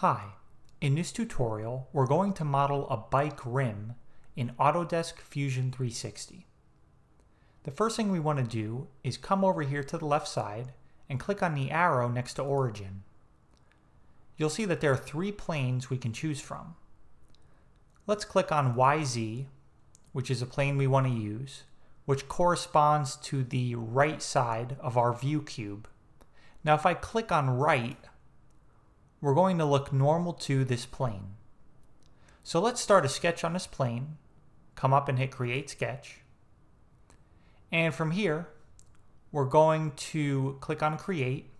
Hi, in this tutorial we're going to model a bike rim in Autodesk Fusion 360. The first thing we want to do is come over here to the left side and click on the arrow next to origin. You'll see that there are three planes we can choose from. Let's click on YZ, which is a plane we want to use, which corresponds to the right side of our view cube. Now if I click on right, we're going to look normal to this plane. So let's start a sketch on this plane, come up and hit create sketch. And from here, we're going to click on create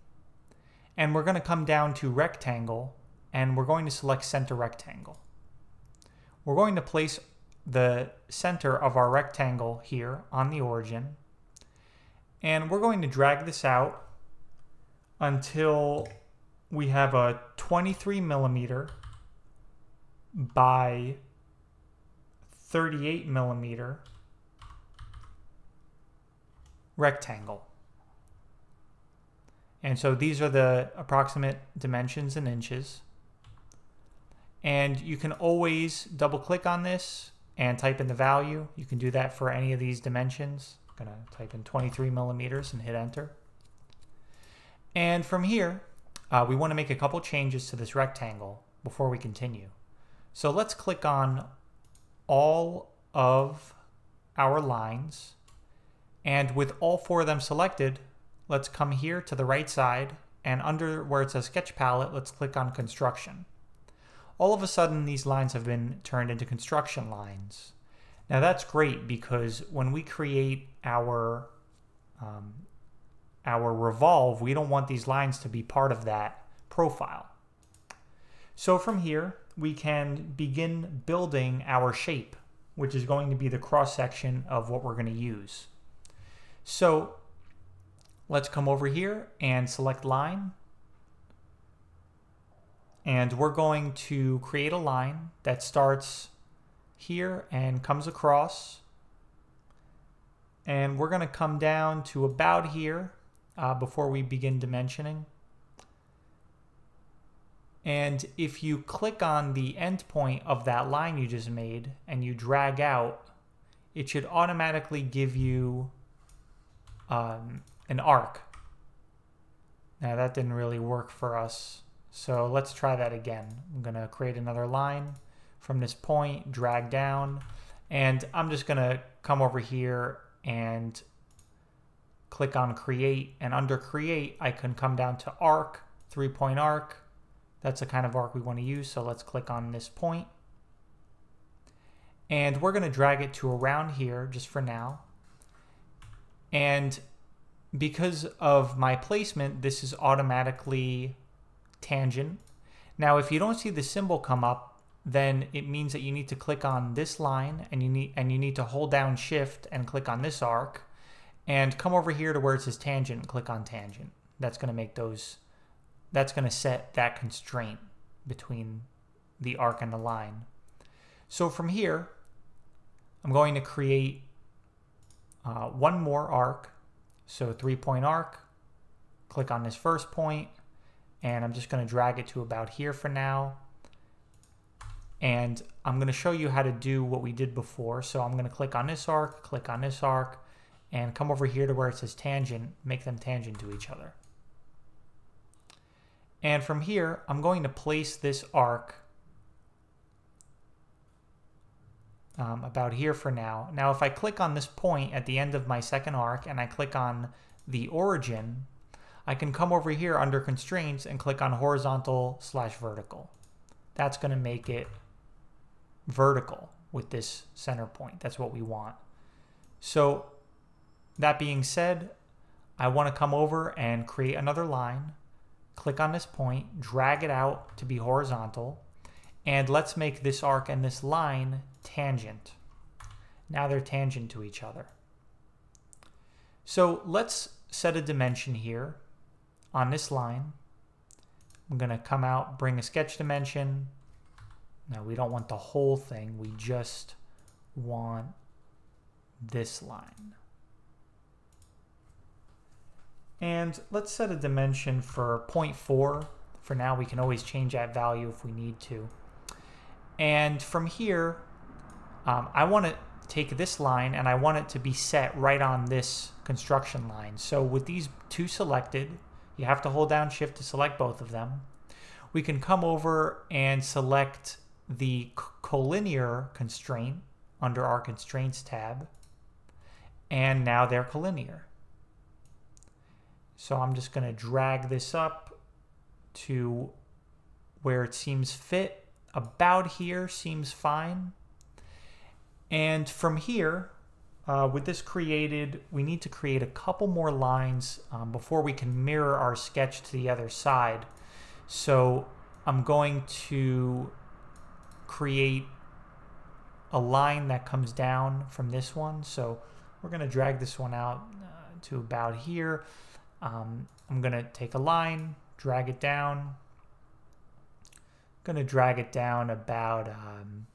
and we're going to come down to rectangle and we're going to select center rectangle. We're going to place the center of our rectangle here on the origin and we're going to drag this out until we have a 23 millimeter by 38 millimeter rectangle. And so these are the approximate dimensions in inches. And you can always double click on this and type in the value. You can do that for any of these dimensions. I'm gonna type in 23 millimeters and hit enter. And from here, uh, we want to make a couple changes to this rectangle before we continue. So let's click on all of our lines. And with all four of them selected, let's come here to the right side and under where it says sketch palette, let's click on construction. All of a sudden, these lines have been turned into construction lines. Now that's great because when we create our um, our revolve, we don't want these lines to be part of that profile. So from here, we can begin building our shape, which is going to be the cross section of what we're going to use. So let's come over here and select line. And we're going to create a line that starts here and comes across. And we're going to come down to about here uh, before we begin dimensioning. And if you click on the endpoint of that line you just made and you drag out, it should automatically give you um, an arc. Now that didn't really work for us. So let's try that again. I'm gonna create another line from this point, drag down, and I'm just gonna come over here and click on create and under create I can come down to arc three point arc. That's the kind of arc we want to use so let's click on this point. And we're going to drag it to around here just for now. And because of my placement this is automatically tangent. Now if you don't see the symbol come up then it means that you need to click on this line and you need and you need to hold down shift and click on this arc and come over here to where it says tangent and click on tangent. That's going to make those, that's going to set that constraint between the arc and the line. So from here, I'm going to create uh, one more arc. So three point arc, click on this first point, and I'm just going to drag it to about here for now. And I'm going to show you how to do what we did before. So I'm going to click on this arc, click on this arc, and come over here to where it says tangent, make them tangent to each other. And from here, I'm going to place this arc um, about here for now. Now, if I click on this point at the end of my second arc and I click on the origin, I can come over here under constraints and click on horizontal slash vertical. That's going to make it vertical with this center point. That's what we want. So that being said, I want to come over and create another line, click on this point, drag it out to be horizontal, and let's make this arc and this line tangent. Now they're tangent to each other. So let's set a dimension here on this line. I'm going to come out, bring a sketch dimension. Now we don't want the whole thing, we just want this line. And let's set a dimension for 0.4 For now, we can always change that value if we need to. And from here, um, I want to take this line and I want it to be set right on this construction line. So with these two selected, you have to hold down shift to select both of them. We can come over and select the collinear constraint under our constraints tab. And now they're collinear. So I'm just going to drag this up to where it seems fit. About here seems fine. And from here, uh, with this created, we need to create a couple more lines um, before we can mirror our sketch to the other side. So I'm going to create a line that comes down from this one. So we're going to drag this one out uh, to about here. Um, I'm going to take a line, drag it down. going to drag it down about, um,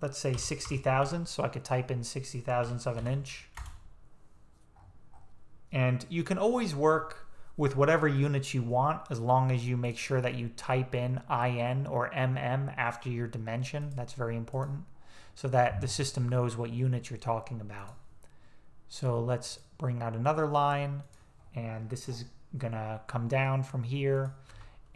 let's say 60 thousandths, so I could type in 60 thousandths of an inch. And you can always work with whatever units you want as long as you make sure that you type in IN or MM after your dimension. That's very important so that the system knows what unit you're talking about. So let's bring out another line and this is gonna come down from here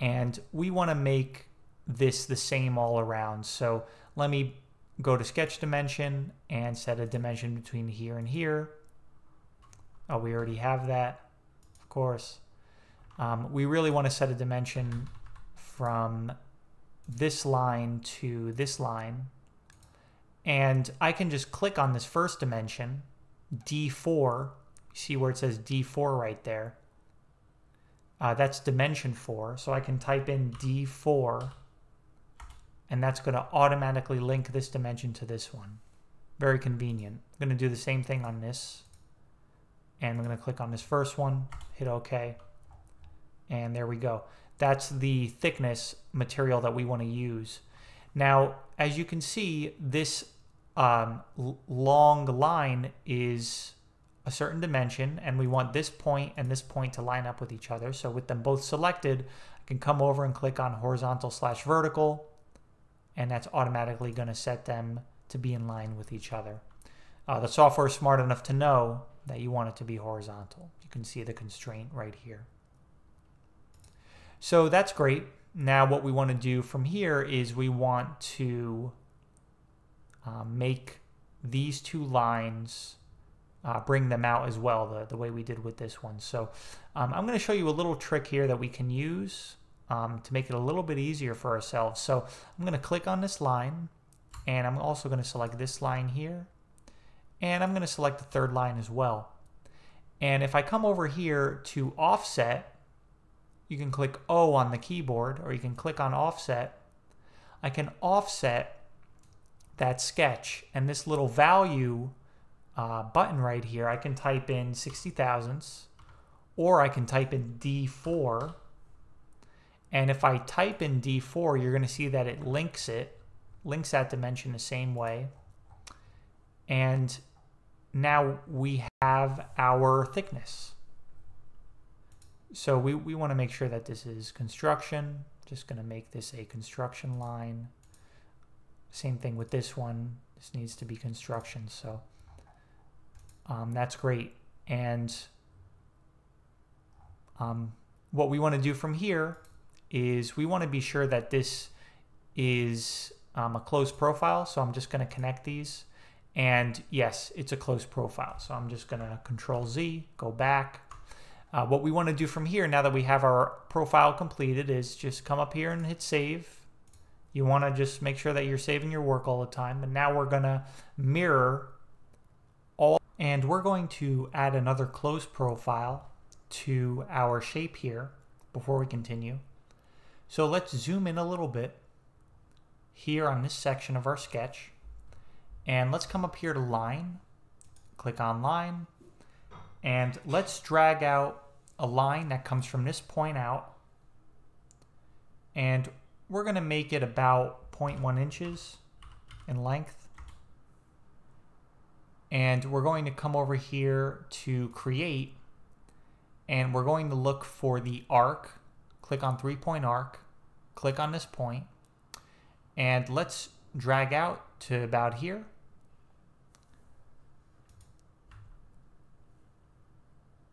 and we want to make this the same all around. So let me go to sketch dimension and set a dimension between here and here. Oh, we already have that, of course. Um, we really want to set a dimension from this line to this line. And I can just click on this first dimension, D4. You see where it says D4 right there. Uh, that's dimension 4. So I can type in D4 and that's going to automatically link this dimension to this one. Very convenient. I'm going to do the same thing on this. And I'm going to click on this first one, hit OK. And there we go. That's the thickness material that we want to use. Now, as you can see, this um, long line is a certain dimension, and we want this point and this point to line up with each other. So with them both selected, I can come over and click on horizontal slash vertical, and that's automatically going to set them to be in line with each other. Uh, the software is smart enough to know that you want it to be horizontal. You can see the constraint right here. So that's great. Now what we want to do from here is we want to uh, make these two lines, uh, bring them out as well, the, the way we did with this one. So um, I'm going to show you a little trick here that we can use um, to make it a little bit easier for ourselves. So I'm going to click on this line, and I'm also going to select this line here, and I'm going to select the third line as well. And if I come over here to offset, you can click O on the keyboard or you can click on offset. I can offset that sketch and this little value uh, button right here, I can type in 60 thousandths or I can type in D4. And if I type in D4, you're going to see that it links it, links that dimension the same way. And now we have our thickness. So we, we want to make sure that this is construction. Just going to make this a construction line. Same thing with this one. This needs to be construction. So um, that's great. And um, what we want to do from here is we want to be sure that this is um, a closed profile. So I'm just going to connect these. And yes, it's a closed profile. So I'm just going to control Z, go back, uh, what we want to do from here, now that we have our profile completed, is just come up here and hit save. You want to just make sure that you're saving your work all the time. And now we're going to mirror and we're going to add another close profile to our shape here before we continue. So let's zoom in a little bit here on this section of our sketch. And let's come up here to line, click on line, and let's drag out a line that comes from this point out. And we're going to make it about 0.1 inches in length. And we're going to come over here to create. And we're going to look for the arc. Click on three point arc. click on this point, and let's drag out to about here.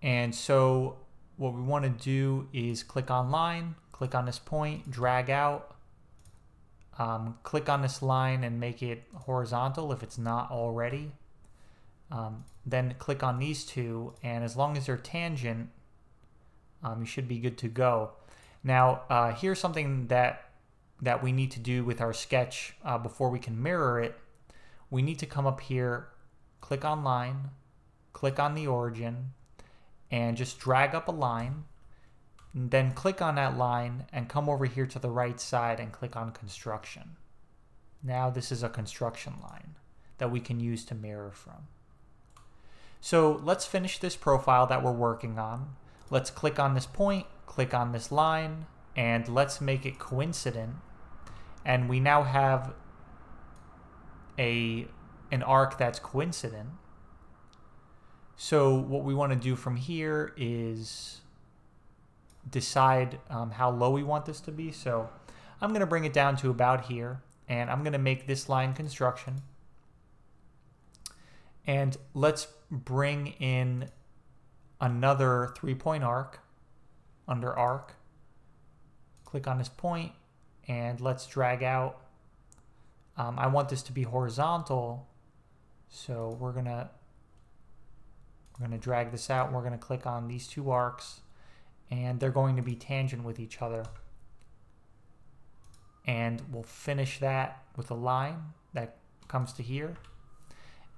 And so what we want to do is click on line, click on this point, drag out, um, click on this line and make it horizontal if it's not already. Um, then click on these two, and as long as they're tangent, um, you should be good to go. Now, uh, here's something that that we need to do with our sketch uh, before we can mirror it. We need to come up here, click on line, click on the origin, and just drag up a line. Then click on that line and come over here to the right side and click on construction. Now this is a construction line that we can use to mirror from. So let's finish this profile that we're working on. Let's click on this point, click on this line, and let's make it coincident. And we now have a an arc that's coincident. So what we want to do from here is decide um, how low we want this to be. So I'm going to bring it down to about here, and I'm going to make this line construction. And let's bring in another three-point arc under arc. Click on this point, and let's drag out. Um, I want this to be horizontal, so we're gonna we're gonna drag this out. We're gonna click on these two arcs, and they're going to be tangent with each other. And we'll finish that with a line that comes to here.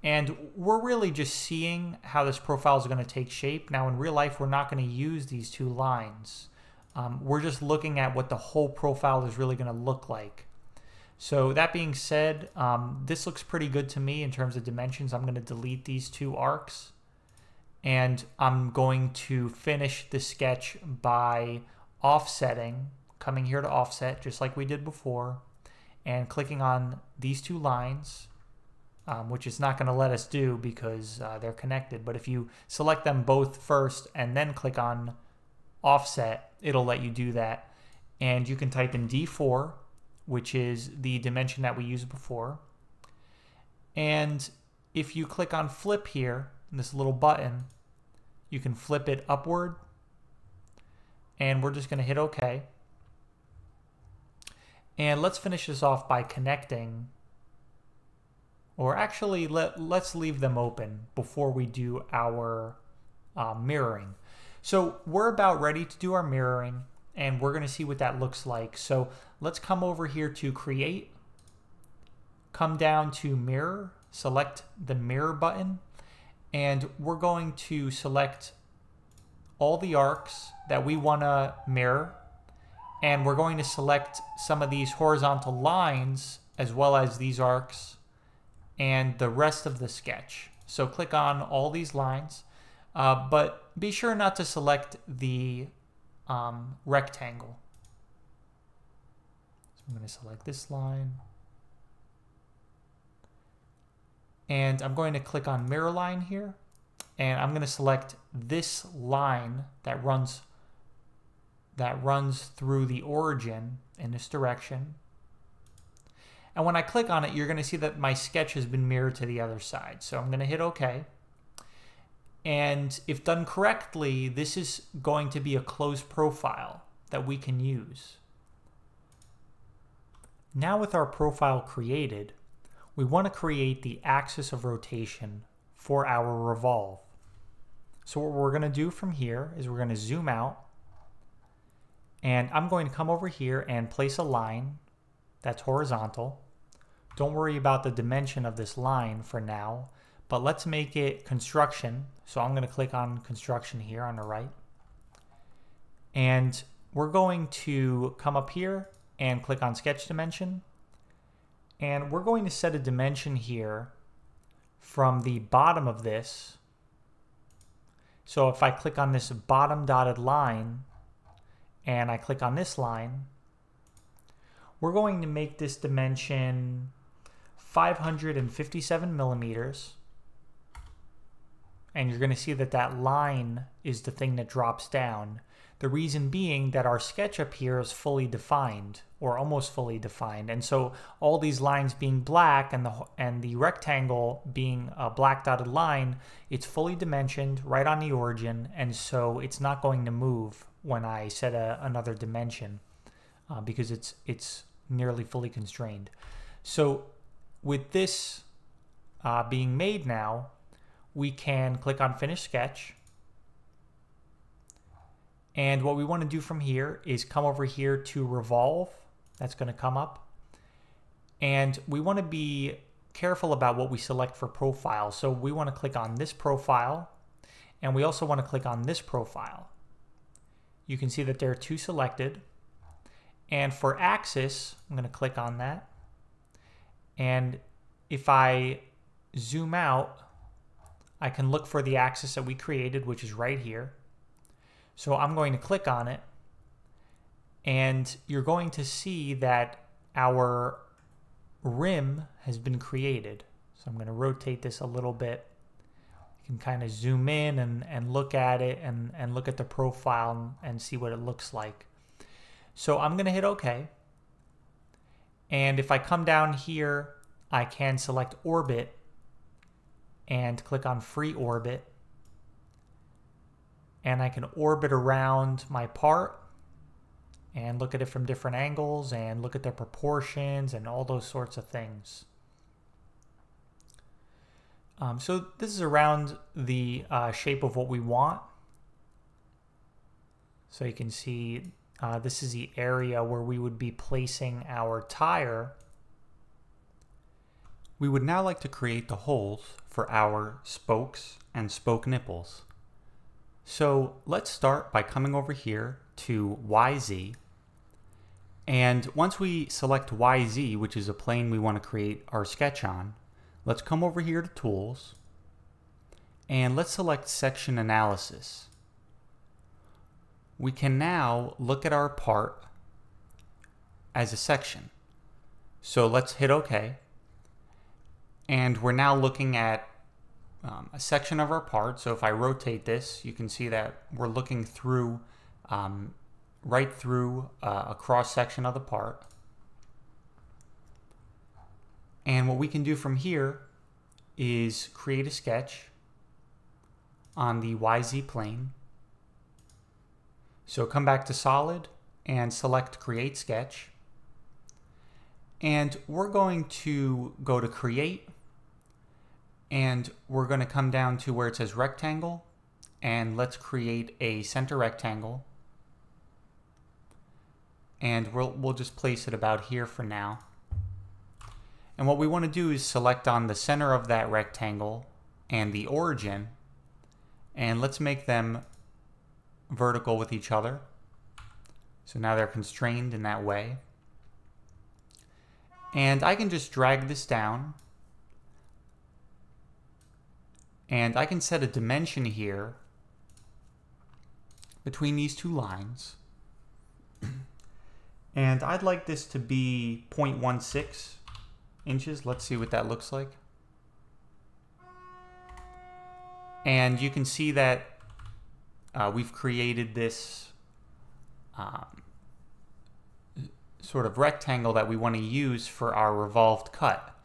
And we're really just seeing how this profile is going to take shape. Now in real life, we're not going to use these two lines. Um, we're just looking at what the whole profile is really going to look like. So that being said, um, this looks pretty good to me in terms of dimensions. I'm going to delete these two arcs. And I'm going to finish the sketch by offsetting, coming here to offset, just like we did before, and clicking on these two lines um, which is not going to let us do because uh, they're connected. But if you select them both first and then click on offset, it'll let you do that. And you can type in D4, which is the dimension that we used before. And if you click on flip here, this little button, you can flip it upward. And we're just going to hit OK. And let's finish this off by connecting or actually, let, let's leave them open before we do our uh, mirroring. So we're about ready to do our mirroring and we're going to see what that looks like. So let's come over here to create, come down to mirror, select the mirror button, and we're going to select all the arcs that we want to mirror. And we're going to select some of these horizontal lines as well as these arcs and the rest of the sketch. So click on all these lines, uh, but be sure not to select the um, rectangle. So I'm going to select this line. And I'm going to click on mirror line here. And I'm going to select this line that runs that runs through the origin in this direction. And when I click on it, you're going to see that my sketch has been mirrored to the other side. So I'm going to hit OK. And if done correctly, this is going to be a closed profile that we can use. Now with our profile created, we want to create the axis of rotation for our revolve. So what we're going to do from here is we're going to zoom out and I'm going to come over here and place a line that's horizontal. Don't worry about the dimension of this line for now, but let's make it construction. So I'm going to click on construction here on the right. And we're going to come up here and click on sketch dimension. And we're going to set a dimension here from the bottom of this. So if I click on this bottom dotted line and I click on this line, we're going to make this dimension 557 millimeters. and you're going to see that that line is the thing that drops down. The reason being that our sketch up here is fully defined or almost fully defined. And so all these lines being black and the, and the rectangle being a black dotted line, it's fully dimensioned right on the origin. And so it's not going to move when I set a, another dimension uh, because it's, it's nearly fully constrained. So with this uh, being made now, we can click on Finish Sketch. And what we want to do from here is come over here to Revolve. That's going to come up. And we want to be careful about what we select for profile. So we want to click on this profile. And we also want to click on this profile. You can see that there are two selected. And for axis, I'm going to click on that. And if I zoom out, I can look for the axis that we created, which is right here. So I'm going to click on it, and you're going to see that our rim has been created. So I'm going to rotate this a little bit. You can kind of zoom in and, and look at it and, and look at the profile and, and see what it looks like. So I'm going to hit OK. And if I come down here, I can select orbit and click on free orbit. And I can orbit around my part and look at it from different angles and look at the proportions and all those sorts of things. Um, so this is around the uh, shape of what we want. So you can see uh, this is the area where we would be placing our tire we would now like to create the holes for our spokes and spoke nipples. So let's start by coming over here to YZ. And once we select YZ, which is a plane we want to create our sketch on, let's come over here to Tools, and let's select Section Analysis. We can now look at our part as a section. So let's hit OK. And we're now looking at um, a section of our part. So if I rotate this, you can see that we're looking through, um, right through uh, a cross section of the part. And what we can do from here is create a sketch on the YZ plane. So come back to solid and select create sketch. And we're going to go to create and we're going to come down to where it says rectangle and let's create a center rectangle. And we'll, we'll just place it about here for now. And what we want to do is select on the center of that rectangle and the origin. And let's make them vertical with each other. So now they're constrained in that way. And I can just drag this down And I can set a dimension here between these two lines. and I'd like this to be 0.16 inches. Let's see what that looks like. And you can see that uh, we've created this um, sort of rectangle that we want to use for our revolved cut.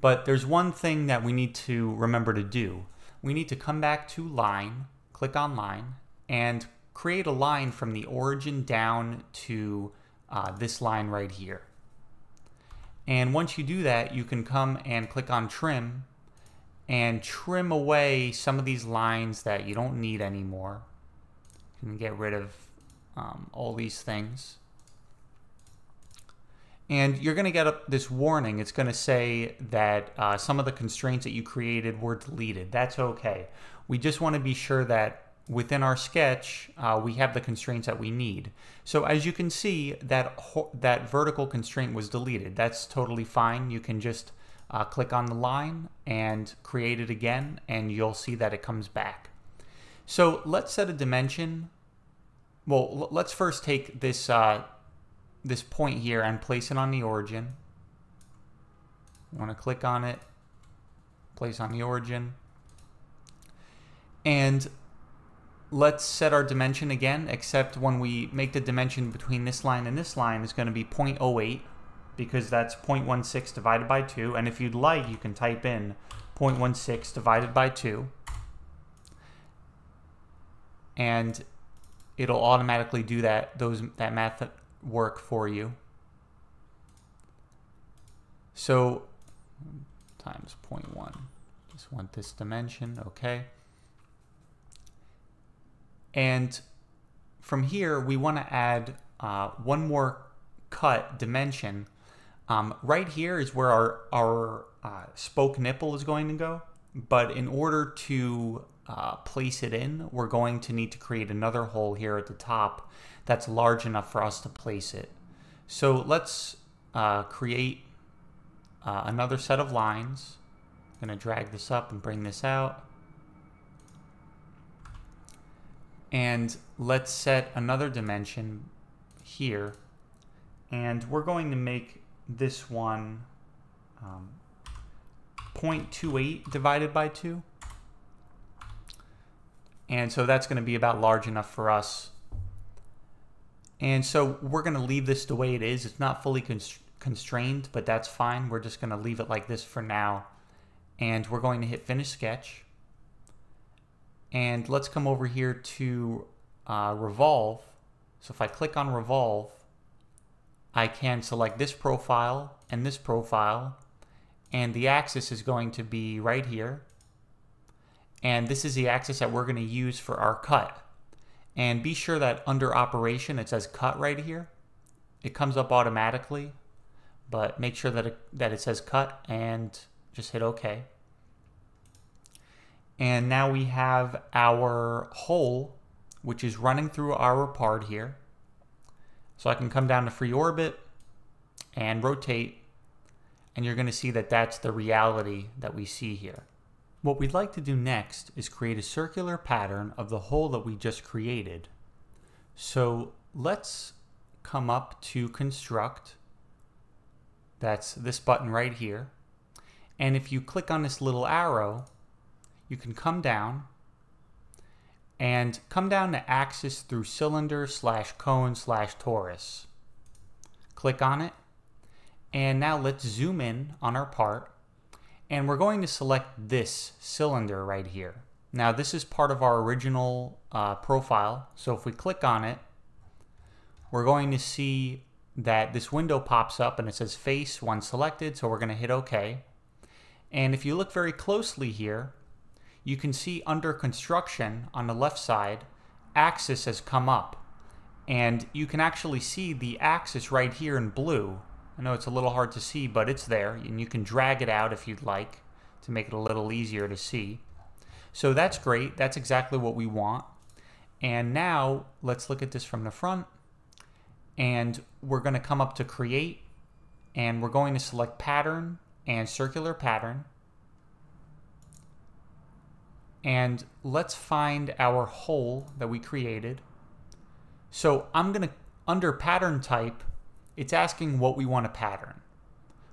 But there's one thing that we need to remember to do we need to come back to line, click on line, and create a line from the origin down to uh, this line right here. And once you do that, you can come and click on trim and trim away some of these lines that you don't need anymore. Can get rid of um, all these things and you're going to get up this warning. It's going to say that uh, some of the constraints that you created were deleted. That's okay. We just want to be sure that within our sketch, uh, we have the constraints that we need. So as you can see, that, that vertical constraint was deleted. That's totally fine. You can just uh, click on the line and create it again, and you'll see that it comes back. So let's set a dimension. Well, let's first take this uh, this point here and place it on the origin. You want to click on it, place on the origin. And let's set our dimension again, except when we make the dimension between this line and this line is going to be 0.08 because that's 0.16 divided by 2. And if you'd like, you can type in 0.16 divided by 2. And it'll automatically do that those that math work for you. So times 0.1. Just want this dimension, okay. And from here, we want to add uh, one more cut dimension. Um, right here is where our, our uh, spoke nipple is going to go. But in order to uh, place it in, we're going to need to create another hole here at the top that's large enough for us to place it. So let's uh, create uh, another set of lines. I'm going to drag this up and bring this out. And let's set another dimension here. And we're going to make this one um, 0.28 divided by 2. And so that's going to be about large enough for us. And so we're going to leave this the way it is. It's not fully constrained, but that's fine. We're just going to leave it like this for now. And we're going to hit Finish Sketch. And let's come over here to uh, revolve. So if I click on revolve, I can select this profile and this profile. And the axis is going to be right here. And this is the axis that we're going to use for our cut. And be sure that under operation, it says cut right here. It comes up automatically, but make sure that it, that it says cut and just hit OK. And now we have our hole, which is running through our part here. So I can come down to free orbit and rotate, and you're going to see that that's the reality that we see here. What we'd like to do next is create a circular pattern of the hole that we just created. So let's come up to construct. That's this button right here. And if you click on this little arrow, you can come down and come down to axis through cylinder slash cone slash torus. Click on it. And now let's zoom in on our part. And we're going to select this cylinder right here. Now this is part of our original uh, profile. So if we click on it, we're going to see that this window pops up and it says face one selected. So we're going to hit OK. And if you look very closely here, you can see under construction on the left side, axis has come up. And you can actually see the axis right here in blue. I know it's a little hard to see, but it's there. And you can drag it out if you'd like to make it a little easier to see. So that's great. That's exactly what we want. And now let's look at this from the front. And we're going to come up to create. And we're going to select pattern and circular pattern. And let's find our hole that we created. So I'm going to, under pattern type, it's asking what we want to pattern.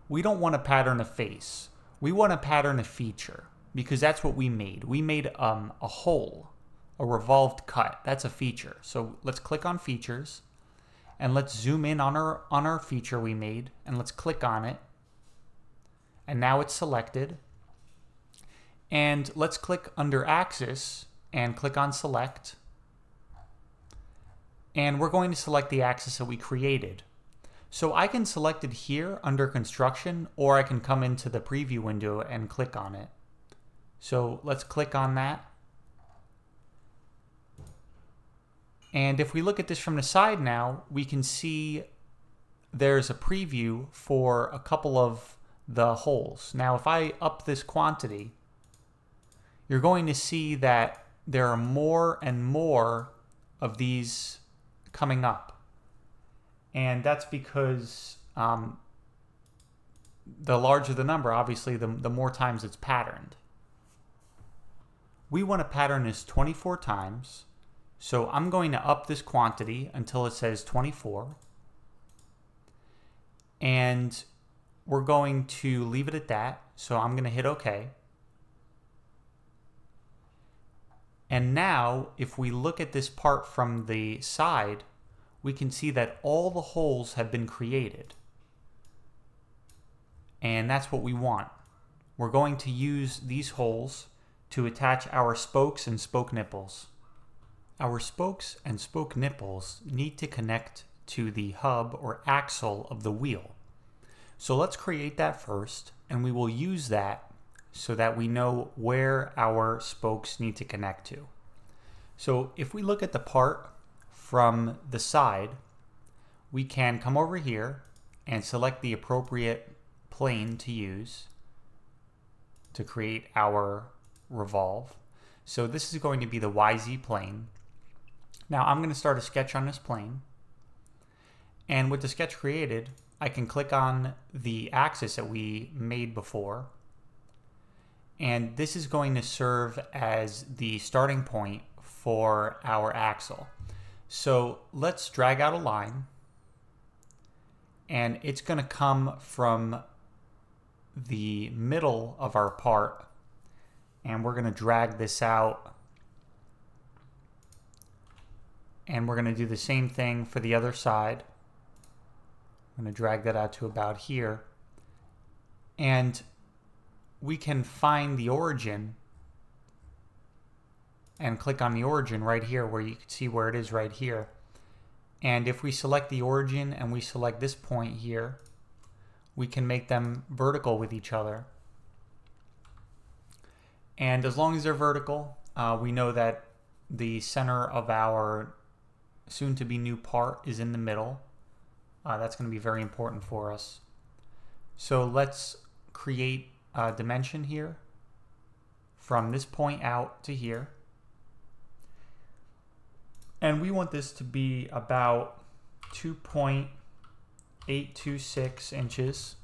We don't want to pattern a face. We want to pattern a feature because that's what we made. We made um, a hole, a revolved cut. That's a feature. So let's click on features and let's zoom in on our, on our feature we made and let's click on it. And now it's selected. And let's click under axis and click on select. And we're going to select the axis that we created. So I can select it here under construction, or I can come into the preview window and click on it. So let's click on that. And if we look at this from the side now, we can see there's a preview for a couple of the holes. Now, if I up this quantity, you're going to see that there are more and more of these coming up. And that's because um, the larger the number, obviously, the, the more times it's patterned. We want to pattern this 24 times. So I'm going to up this quantity until it says 24. And we're going to leave it at that. So I'm going to hit OK. And now, if we look at this part from the side, we can see that all the holes have been created. And that's what we want. We're going to use these holes to attach our spokes and spoke nipples. Our spokes and spoke nipples need to connect to the hub or axle of the wheel. So let's create that first, and we will use that so that we know where our spokes need to connect to. So if we look at the part from the side, we can come over here and select the appropriate plane to use to create our revolve. So this is going to be the YZ plane. Now I'm going to start a sketch on this plane. And with the sketch created, I can click on the axis that we made before. And this is going to serve as the starting point for our axle. So let's drag out a line. And it's going to come from the middle of our part and we're going to drag this out and we're going to do the same thing for the other side. I'm going to drag that out to about here and we can find the origin and click on the origin right here where you can see where it is right here. And if we select the origin and we select this point here, we can make them vertical with each other. And as long as they're vertical, uh, we know that the center of our soon to be new part is in the middle. Uh, that's going to be very important for us. So let's create a dimension here from this point out to here. And we want this to be about 2.826 inches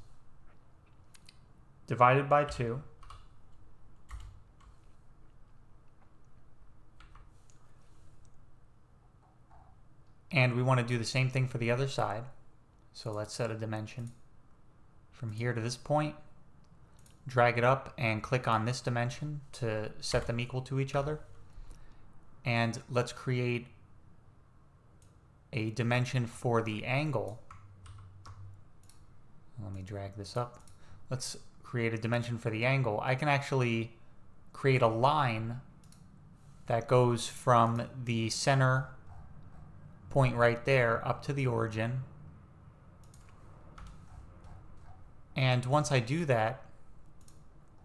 divided by 2. And we want to do the same thing for the other side. So let's set a dimension from here to this point. Drag it up and click on this dimension to set them equal to each other. And let's create a dimension for the angle. Let me drag this up. Let's create a dimension for the angle. I can actually create a line that goes from the center point right there up to the origin. And once I do that,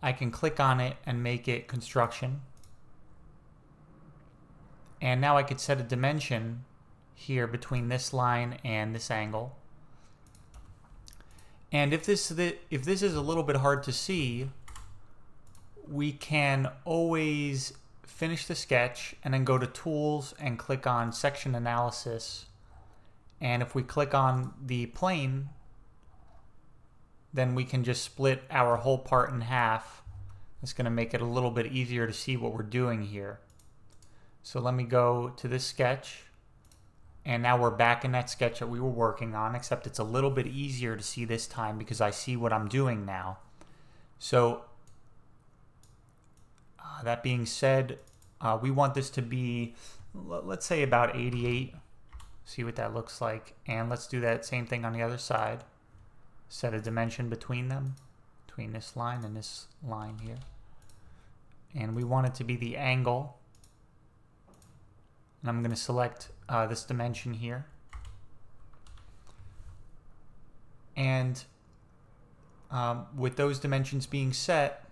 I can click on it and make it construction. And now I could set a dimension here between this line and this angle. And if this if this is a little bit hard to see, we can always finish the sketch and then go to tools and click on section analysis. And if we click on the plane, then we can just split our whole part in half. It's going to make it a little bit easier to see what we're doing here. So let me go to this sketch. And now we're back in that sketch that we were working on, except it's a little bit easier to see this time because I see what I'm doing now. So uh, that being said, uh, we want this to be, let's say about 88. See what that looks like. And let's do that same thing on the other side. Set a dimension between them, between this line and this line here. And we want it to be the angle. And I'm going to select uh, this dimension here. And um, with those dimensions being set,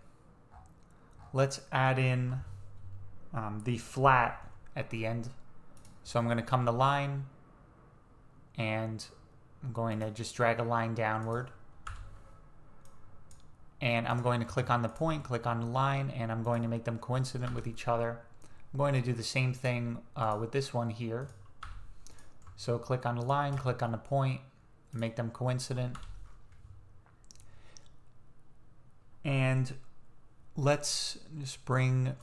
let's add in um, the flat at the end. So I'm going to come to line and I'm going to just drag a line downward. And I'm going to click on the point, click on the line, and I'm going to make them coincident with each other. I'm going to do the same thing uh, with this one here. So click on the line, click on the point, make them coincident. And let's just bring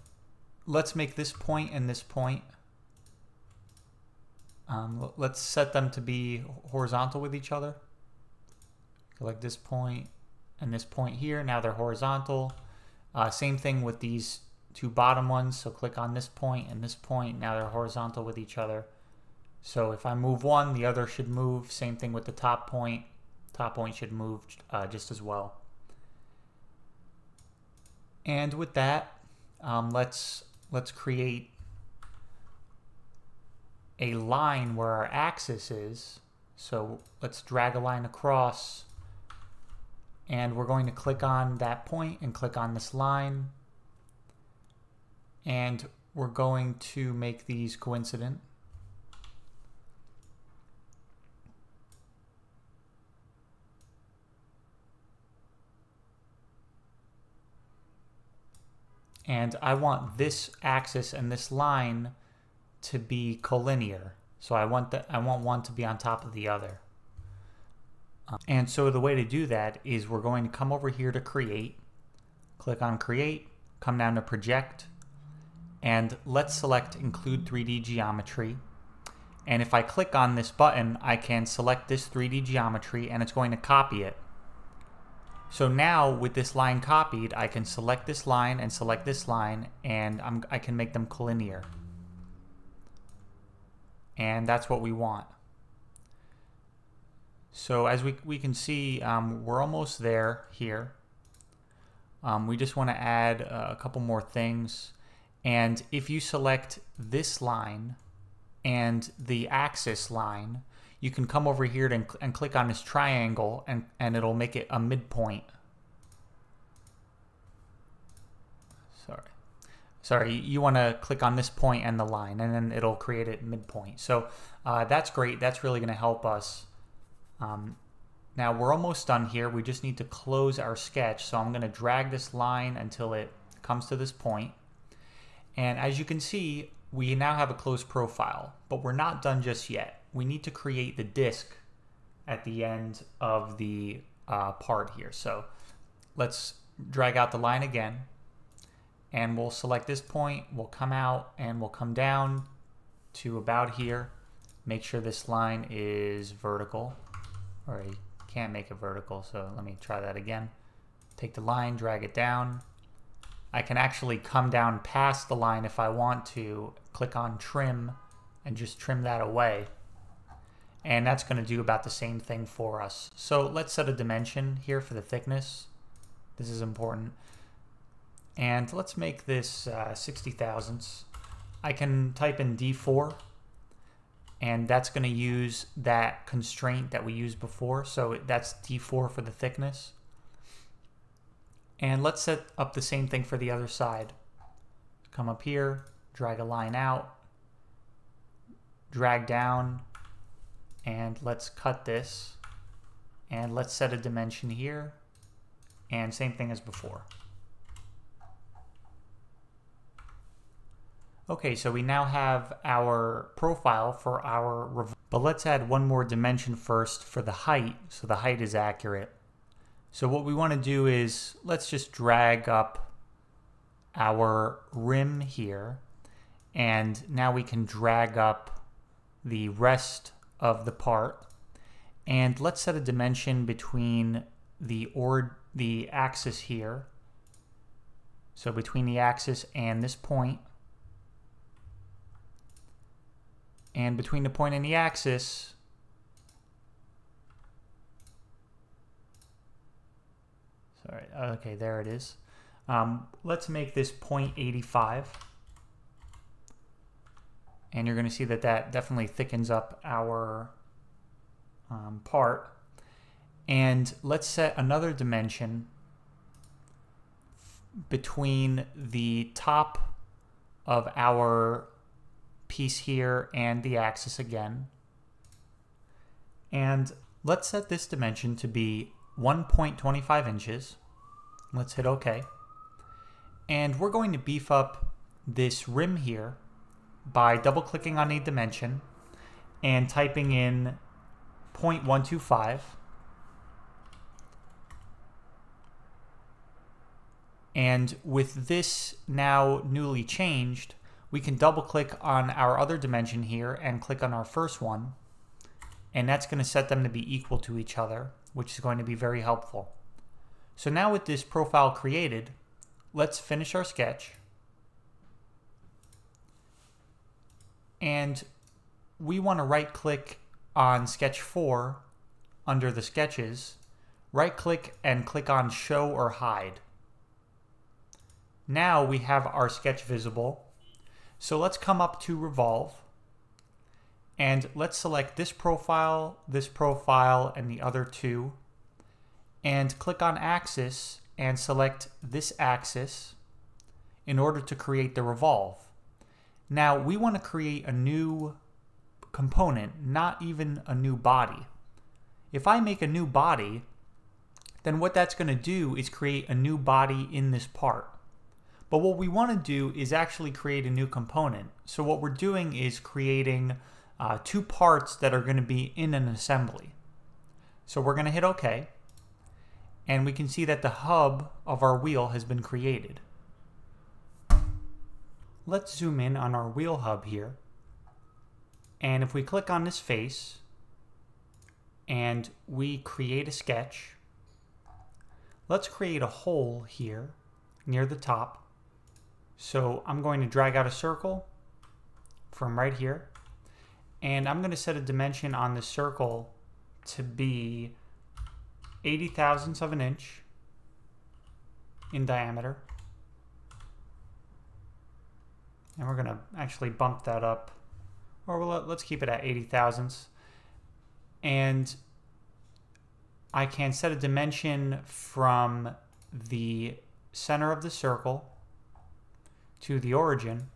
let's make this point and this point. Um, let's set them to be horizontal with each other. Like this point and this point here. Now they're horizontal. Uh, same thing with these two bottom ones. So click on this point and this point. Now they're horizontal with each other. So if I move one, the other should move. Same thing with the top point. Top point should move uh, just as well. And with that, um, let's let's create a line where our axis is. So let's drag a line across and we're going to click on that point and click on this line and we're going to make these coincident. And I want this axis and this line to be collinear. So I want the, I want one to be on top of the other. Um, and so the way to do that is we're going to come over here to create, click on create, come down to project, and let's select include 3D geometry. And if I click on this button, I can select this 3D geometry and it's going to copy it. So now with this line copied, I can select this line and select this line and I'm, I can make them collinear. And that's what we want. So as we, we can see, um, we're almost there here. Um, we just want to add uh, a couple more things. And if you select this line and the axis line, you can come over here and, and click on this triangle and, and it'll make it a midpoint. Sorry. Sorry, you want to click on this point and the line and then it'll create it midpoint. So uh, that's great. That's really going to help us um, now we're almost done here. We just need to close our sketch. So I'm going to drag this line until it comes to this point. And as you can see, we now have a closed profile, but we're not done just yet. We need to create the disk at the end of the uh, part here. So let's drag out the line again and we'll select this point. We'll come out and we'll come down to about here. Make sure this line is vertical or I can't make it vertical, so let me try that again. Take the line, drag it down. I can actually come down past the line if I want to, click on trim, and just trim that away. And that's going to do about the same thing for us. So let's set a dimension here for the thickness. This is important. And let's make this uh, 60 thousandths. I can type in D4 and that's going to use that constraint that we used before. So that's D4 for the thickness. And let's set up the same thing for the other side. Come up here, drag a line out, drag down, and let's cut this. And let's set a dimension here, and same thing as before. Okay, so we now have our profile for our, but let's add one more dimension first for the height, so the height is accurate. So what we want to do is, let's just drag up our rim here, and now we can drag up the rest of the part. And let's set a dimension between the or the axis here. So between the axis and this point, And between the point and the axis, sorry, okay, there it is. Um, let's make this 0.85. And you're going to see that that definitely thickens up our um, part. And let's set another dimension between the top of our piece here and the axis again. And let's set this dimension to be 1.25 inches. Let's hit OK. And we're going to beef up this rim here by double clicking on a dimension and typing in 0.125. And with this now newly changed, we can double click on our other dimension here and click on our first one. And that's going to set them to be equal to each other, which is going to be very helpful. So now with this profile created, let's finish our sketch. And we want to right click on sketch 4 under the sketches, right click and click on show or hide. Now we have our sketch visible. So let's come up to revolve and let's select this profile, this profile, and the other two and click on axis and select this axis in order to create the revolve. Now we want to create a new component, not even a new body. If I make a new body, then what that's going to do is create a new body in this part. But what we want to do is actually create a new component. So what we're doing is creating uh, two parts that are going to be in an assembly. So we're going to hit OK. And we can see that the hub of our wheel has been created. Let's zoom in on our wheel hub here. And if we click on this face and we create a sketch, let's create a hole here near the top. So I'm going to drag out a circle from right here. And I'm going to set a dimension on the circle to be 80 thousandths of an inch in diameter. And we're going to actually bump that up or we'll, let's keep it at 80 thousandths. And I can set a dimension from the center of the circle to the origin.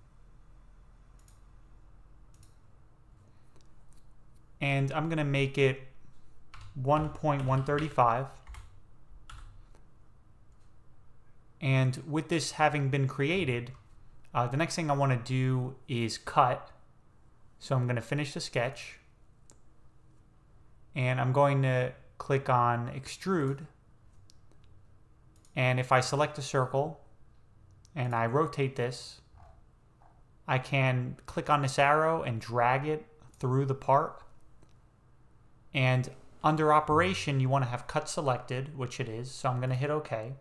And I'm going to make it 1.135. And with this having been created, uh, the next thing I want to do is cut. So I'm going to finish the sketch. And I'm going to click on extrude. And if I select a circle and I rotate this I can click on this arrow and drag it through the part and under operation you want to have cut selected which it is so I'm going to hit OK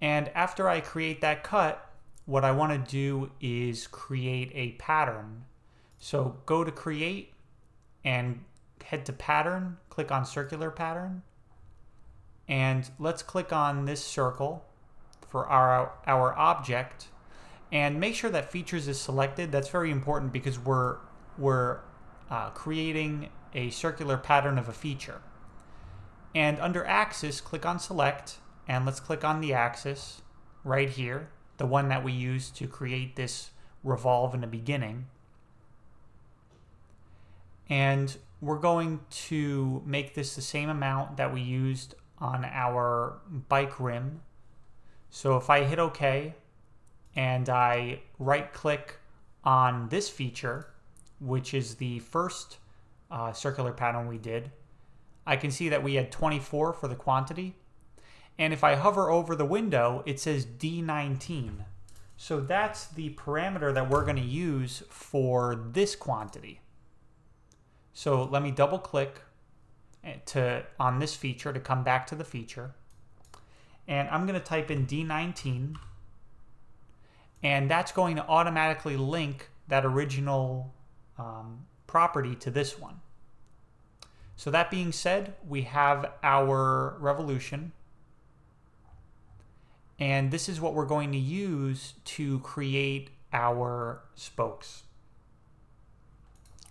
and after I create that cut what I want to do is create a pattern so go to create and head to pattern, click on circular pattern. And let's click on this circle for our, our object and make sure that features is selected. That's very important because we're, we're uh, creating a circular pattern of a feature. And under axis, click on select and let's click on the axis right here, the one that we used to create this revolve in the beginning. And we're going to make this the same amount that we used on our bike rim. So if I hit OK and I right click on this feature, which is the first uh, circular pattern we did, I can see that we had 24 for the quantity. And if I hover over the window, it says D19. So that's the parameter that we're going to use for this quantity. So let me double click eh, to on this feature to come back to the feature. And I'm going to type in D19 and that's going to automatically link that original um, property to this one. So that being said, we have our revolution. And this is what we're going to use to create our spokes.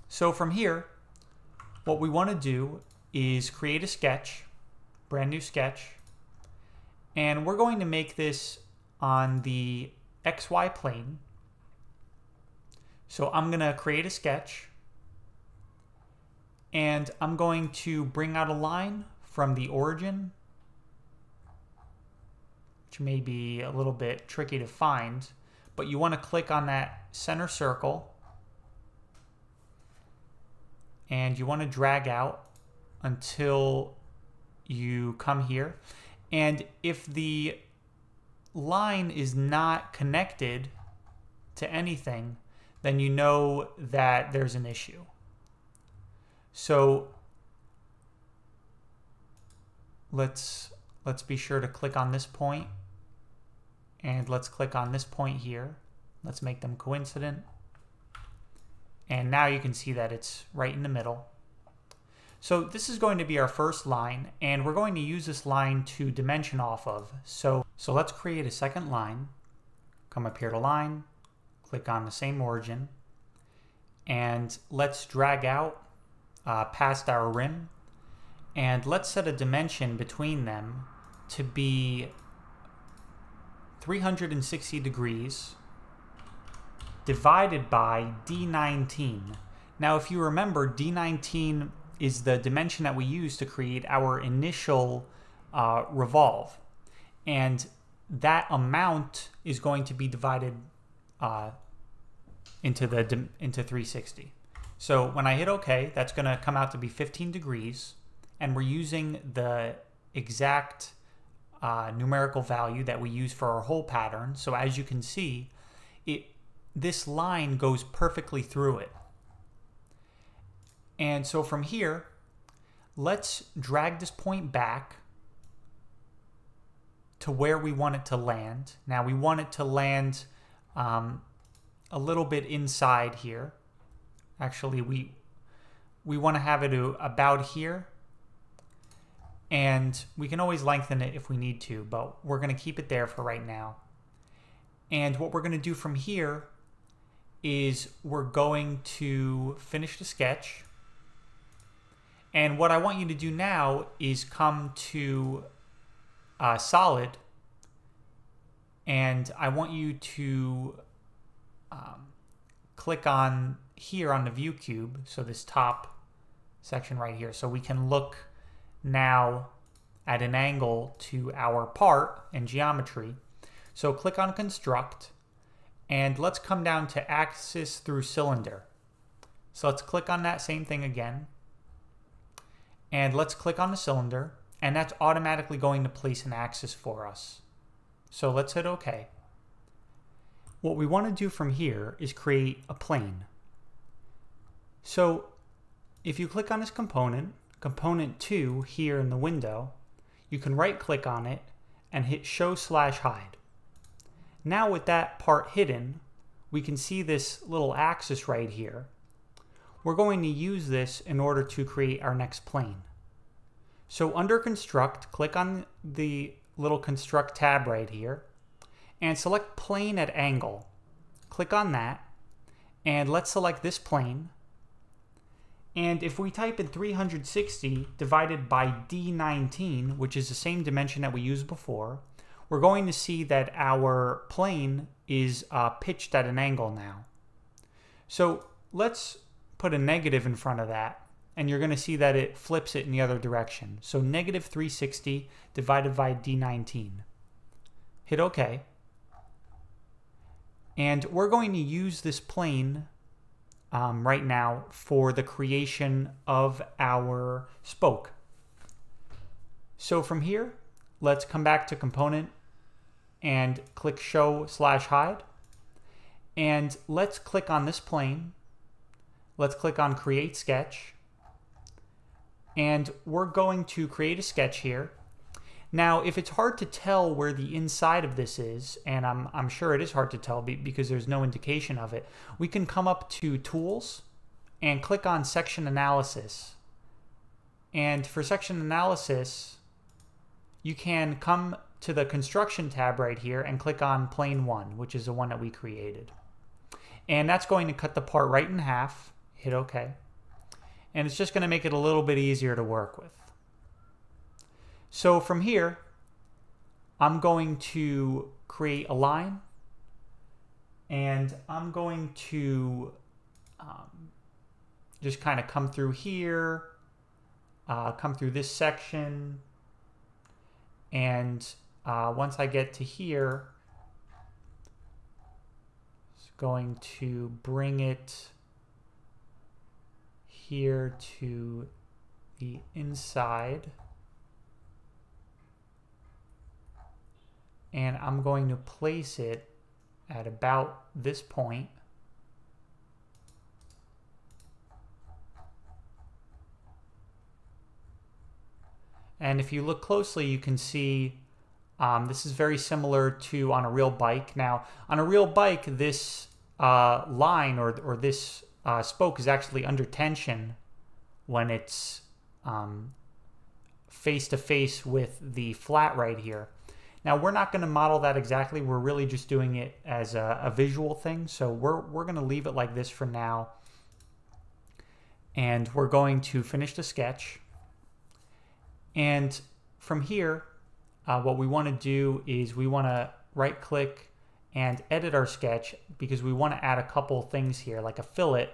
So from here, what we want to do is create a sketch, brand new sketch, and we're going to make this on the XY plane. So I'm going to create a sketch and I'm going to bring out a line from the origin, which may be a little bit tricky to find, but you want to click on that center circle and you want to drag out until you come here. And if the line is not connected to anything, then you know that there's an issue. So let's let's be sure to click on this point and let's click on this point here. Let's make them coincident. And now you can see that it's right in the middle. So this is going to be our first line, and we're going to use this line to dimension off of. So, so let's create a second line. Come up here to line, click on the same origin, and let's drag out uh, past our rim, and let's set a dimension between them to be 360 degrees divided by D19. Now, if you remember, D19 is the dimension that we use to create our initial uh, revolve. And that amount is going to be divided uh, into the into 360. So when I hit OK, that's going to come out to be 15 degrees, and we're using the exact uh, numerical value that we use for our hole pattern. So as you can see, it this line goes perfectly through it. And so from here, let's drag this point back to where we want it to land. Now we want it to land um, a little bit inside here. Actually, we we want to have it about here. And we can always lengthen it if we need to, but we're going to keep it there for right now. And what we're going to do from here is we're going to finish the sketch. And what I want you to do now is come to uh, solid and I want you to um, click on here on the view cube, so this top section right here, so we can look now at an angle to our part and geometry. So click on construct and let's come down to axis through cylinder. So let's click on that same thing again. And let's click on the cylinder and that's automatically going to place an axis for us. So let's hit OK. What we want to do from here is create a plane. So if you click on this component, component 2 here in the window, you can right click on it and hit show slash hide. Now with that part hidden, we can see this little axis right here. We're going to use this in order to create our next plane. So under construct, click on the little construct tab right here and select plane at angle. Click on that and let's select this plane. And if we type in 360 divided by D19, which is the same dimension that we used before, we're going to see that our plane is uh, pitched at an angle now. So let's put a negative in front of that and you're going to see that it flips it in the other direction. So negative 360 divided by D19. Hit OK. And we're going to use this plane um, right now for the creation of our spoke. So from here, let's come back to component and click show slash hide. And let's click on this plane. Let's click on create sketch. And we're going to create a sketch here. Now, if it's hard to tell where the inside of this is, and I'm, I'm sure it is hard to tell because there's no indication of it, we can come up to Tools and click on Section Analysis. And for Section Analysis, you can come to the Construction tab right here and click on Plane 1, which is the one that we created. And that's going to cut the part right in half. Hit OK and it's just going to make it a little bit easier to work with. So from here, I'm going to create a line and I'm going to um, just kind of come through here, uh, come through this section, and uh, once I get to here, it's going to bring it here to the inside. And I'm going to place it at about this point. And if you look closely, you can see um, this is very similar to on a real bike. Now, on a real bike, this uh, line or, or this uh, spoke is actually under tension when it's um, face to face with the flat right here. Now we're not going to model that exactly. We're really just doing it as a, a visual thing. So we're, we're going to leave it like this for now. And we're going to finish the sketch. And from here, uh, what we want to do is we want to right click and edit our sketch because we want to add a couple things here like a fillet.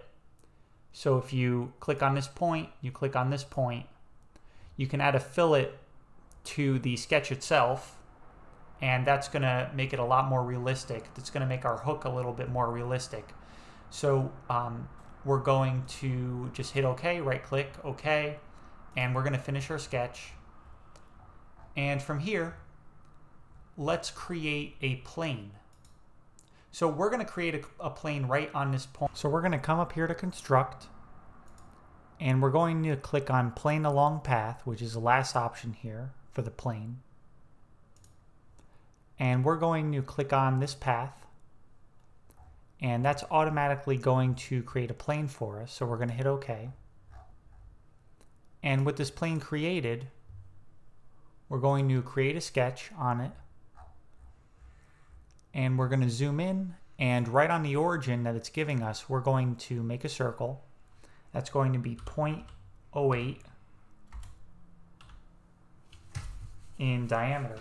So if you click on this point, you click on this point, you can add a fillet to the sketch itself and that's going to make it a lot more realistic. That's going to make our hook a little bit more realistic. So um, we're going to just hit OK, right click, OK, and we're going to finish our sketch. And from here, let's create a plane. So we're going to create a, a, plane right on this point. So we're going to come up here to construct and we're going to click on plane along path, which is the last option here for the plane. And we're going to click on this path. And that's automatically going to create a plane for us. So we're going to hit OK. And with this plane created, we're going to create a sketch on it. And we're going to zoom in. And right on the origin that it's giving us we're going to make a circle. That's going to be 0.08 in diameter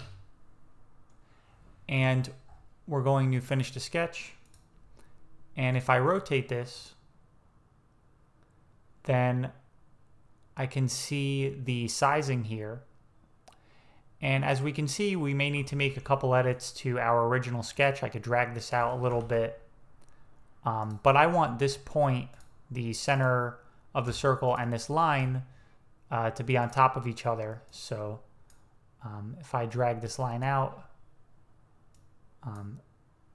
and we're going to finish the sketch and if I rotate this then I can see the sizing here and as we can see, we may need to make a couple edits to our original sketch. I could drag this out a little bit. Um, but I want this point, the center of the circle, and this line uh, to be on top of each other. So um, if I drag this line out, um,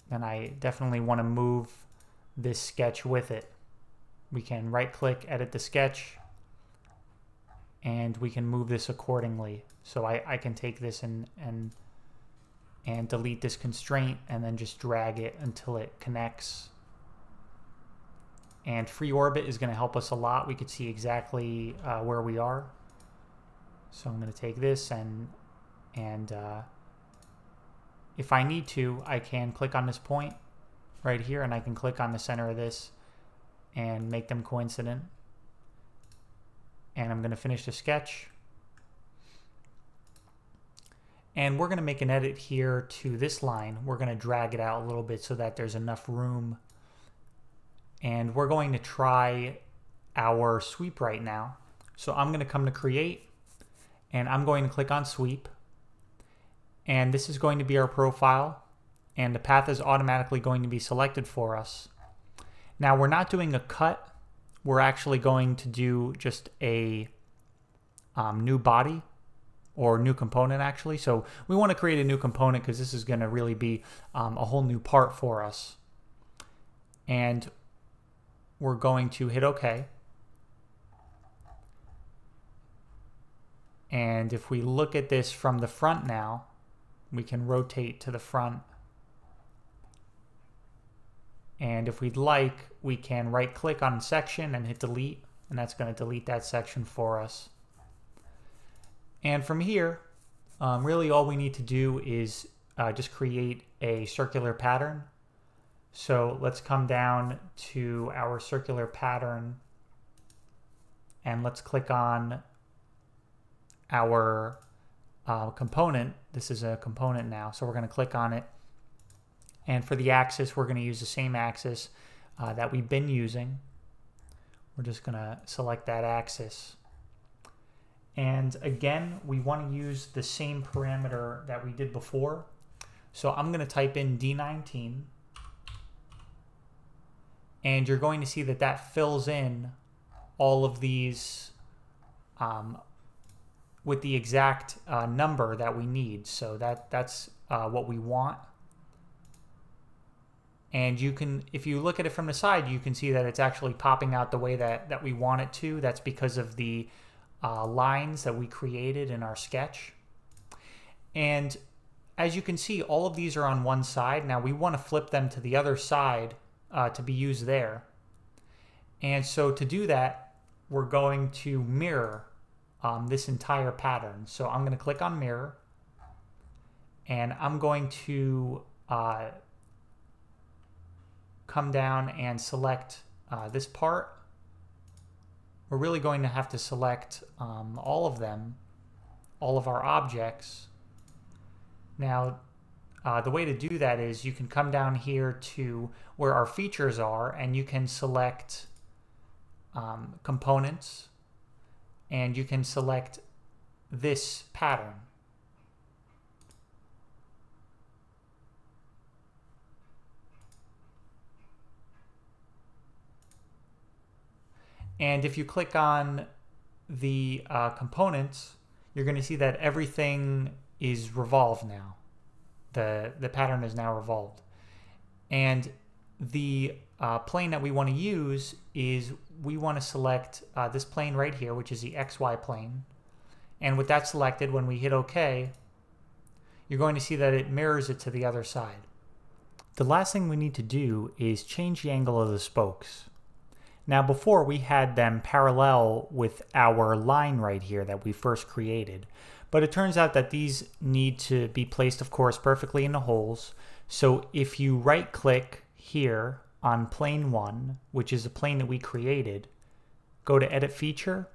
then I definitely want to move this sketch with it. We can right click, edit the sketch, and we can move this accordingly. So I, I can take this and, and, and delete this constraint and then just drag it until it connects. And free orbit is going to help us a lot. We could see exactly uh, where we are. So I'm going to take this and, and uh, if I need to, I can click on this point right here and I can click on the center of this and make them coincident. And I'm going to finish the sketch. And we're going to make an edit here to this line. We're going to drag it out a little bit so that there's enough room. And we're going to try our sweep right now. So I'm going to come to create and I'm going to click on sweep. And this is going to be our profile and the path is automatically going to be selected for us. Now we're not doing a cut. We're actually going to do just a um, new body or new component actually. So we want to create a new component because this is going to really be um, a whole new part for us. And we're going to hit OK. And if we look at this from the front now, we can rotate to the front. And if we'd like, we can right click on section and hit delete, and that's going to delete that section for us. And from here, um, really all we need to do is uh, just create a circular pattern. So let's come down to our circular pattern and let's click on our uh, component. This is a component now, so we're going to click on it. And for the axis, we're going to use the same axis uh, that we've been using. We're just going to select that axis. And again, we want to use the same parameter that we did before. So I'm going to type in D19. And you're going to see that that fills in all of these um, with the exact uh, number that we need. So that that's uh, what we want. And you can, if you look at it from the side, you can see that it's actually popping out the way that, that we want it to. That's because of the uh, lines that we created in our sketch. And as you can see, all of these are on one side. Now we want to flip them to the other side uh, to be used there. And so to do that, we're going to mirror um, this entire pattern. So I'm going to click on mirror and I'm going to uh, come down and select uh, this part. We're really going to have to select um, all of them, all of our objects. Now, uh, the way to do that is you can come down here to where our features are and you can select um, components and you can select this pattern. And if you click on the uh, components, you're going to see that everything is revolved now. The, the pattern is now revolved. And the uh, plane that we want to use is we want to select uh, this plane right here, which is the XY plane. And with that selected, when we hit OK, you're going to see that it mirrors it to the other side. The last thing we need to do is change the angle of the spokes. Now before we had them parallel with our line right here that we first created, but it turns out that these need to be placed of course perfectly in the holes. So if you right click here on plane 1, which is the plane that we created, go to edit feature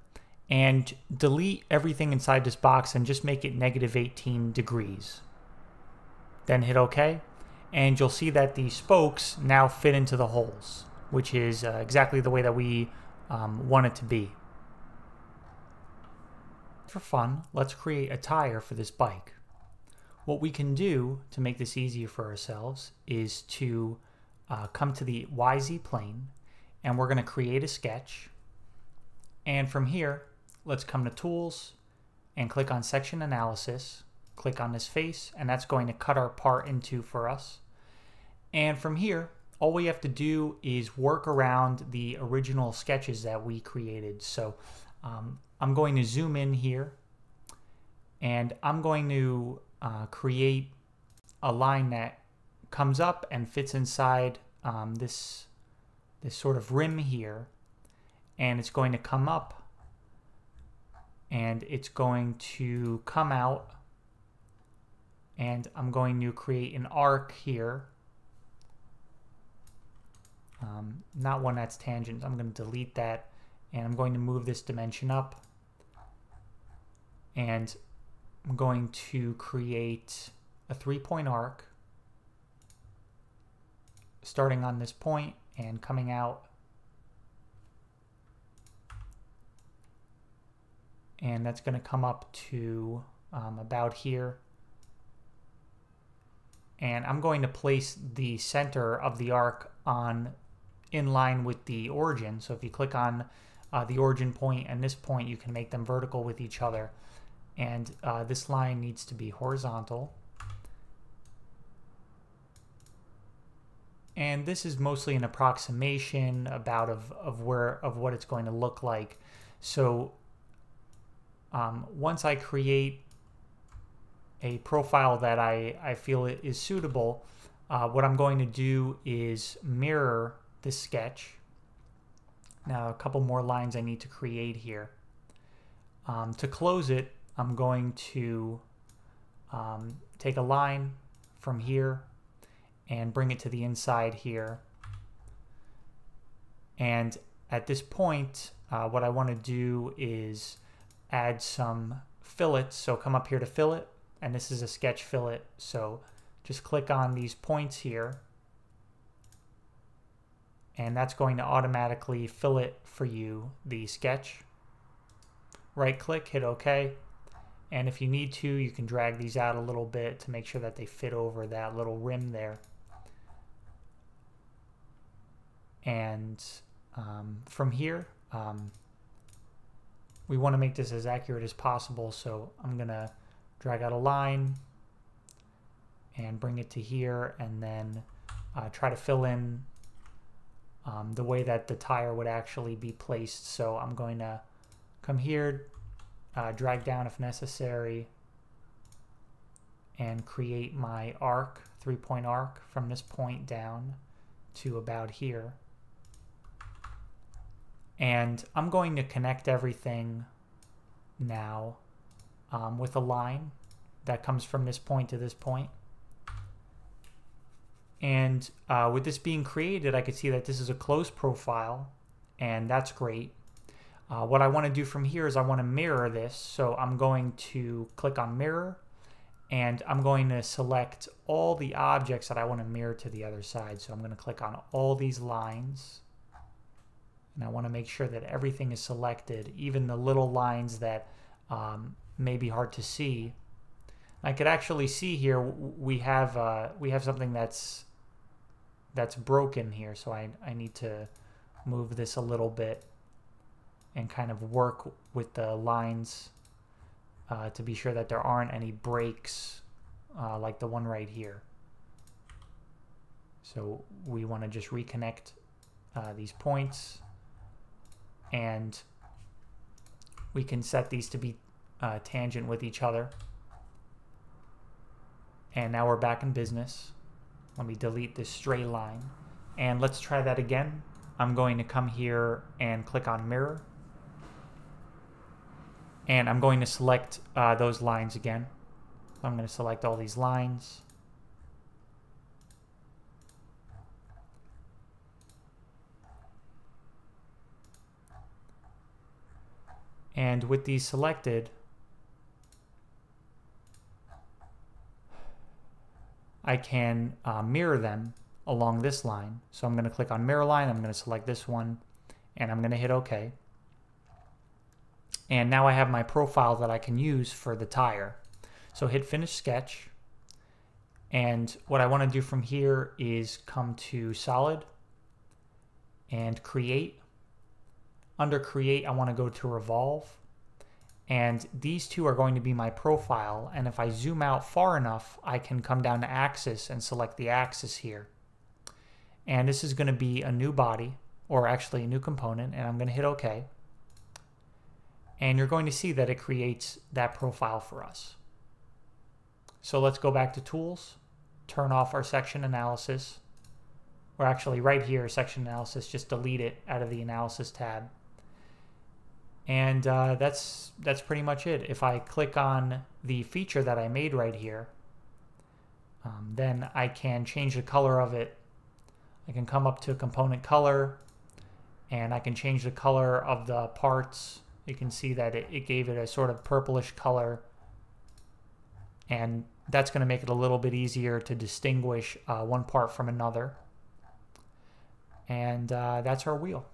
and delete everything inside this box and just make it negative 18 degrees. Then hit OK and you'll see that the spokes now fit into the holes which is uh, exactly the way that we um, want it to be. For fun, let's create a tire for this bike. What we can do to make this easier for ourselves is to uh, come to the YZ plane and we're going to create a sketch. And from here, let's come to Tools and click on Section Analysis. Click on this face and that's going to cut our part into for us. And from here, all we have to do is work around the original sketches that we created. So um, I'm going to zoom in here and I'm going to uh, create a line that comes up and fits inside um, this, this sort of rim here and it's going to come up. And it's going to come out and I'm going to create an arc here. Um, not one that's tangent. I'm going to delete that and I'm going to move this dimension up. And I'm going to create a three-point arc starting on this point and coming out and that's going to come up to um, about here and I'm going to place the center of the arc on in line with the origin. So if you click on uh, the origin point and this point, you can make them vertical with each other. And uh, this line needs to be horizontal. And this is mostly an approximation about of, of where of what it's going to look like. So um, once I create a profile that I, I feel is suitable, uh, what I'm going to do is mirror this sketch. Now a couple more lines I need to create here. Um, to close it, I'm going to um, take a line from here and bring it to the inside here. And at this point, uh, what I want to do is add some fillets. So come up here to fillet, and this is a sketch fillet. So just click on these points here and that's going to automatically fillet for you the sketch. Right click, hit OK, and if you need to, you can drag these out a little bit to make sure that they fit over that little rim there. And um, from here, um, we want to make this as accurate as possible, so I'm going to drag out a line and bring it to here and then uh, try to fill in um, the way that the tire would actually be placed. So I'm going to come here, uh, drag down if necessary, and create my arc, three-point arc from this point down to about here. And I'm going to connect everything now um, with a line that comes from this point to this point. And uh, with this being created, I could see that this is a closed profile, and that's great. Uh, what I want to do from here is I want to mirror this. So I'm going to click on mirror, and I'm going to select all the objects that I want to mirror to the other side. So I'm going to click on all these lines, and I want to make sure that everything is selected, even the little lines that um, may be hard to see. I could actually see here we have uh, we have something that's that's broken here, so I, I need to move this a little bit and kind of work with the lines uh, to be sure that there aren't any breaks uh, like the one right here. So we want to just reconnect uh, these points and we can set these to be uh, tangent with each other. And now we're back in business. Let me delete this stray line. And let's try that again. I'm going to come here and click on mirror. And I'm going to select uh, those lines again. I'm going to select all these lines. And with these selected, I can uh, mirror them along this line. So I'm going to click on mirror line, I'm going to select this one, and I'm going to hit OK. And now I have my profile that I can use for the tire. So hit finish sketch. And what I want to do from here is come to solid and create. Under create, I want to go to revolve and these two are going to be my profile. And if I zoom out far enough, I can come down to axis and select the axis here. And this is going to be a new body, or actually a new component, and I'm going to hit OK. And you're going to see that it creates that profile for us. So let's go back to Tools, turn off our section analysis, or actually right here, section analysis, just delete it out of the analysis tab and uh, that's that's pretty much it. If I click on the feature that I made right here, um, then I can change the color of it. I can come up to component color and I can change the color of the parts. You can see that it, it gave it a sort of purplish color and that's going to make it a little bit easier to distinguish uh, one part from another. And uh, that's our wheel.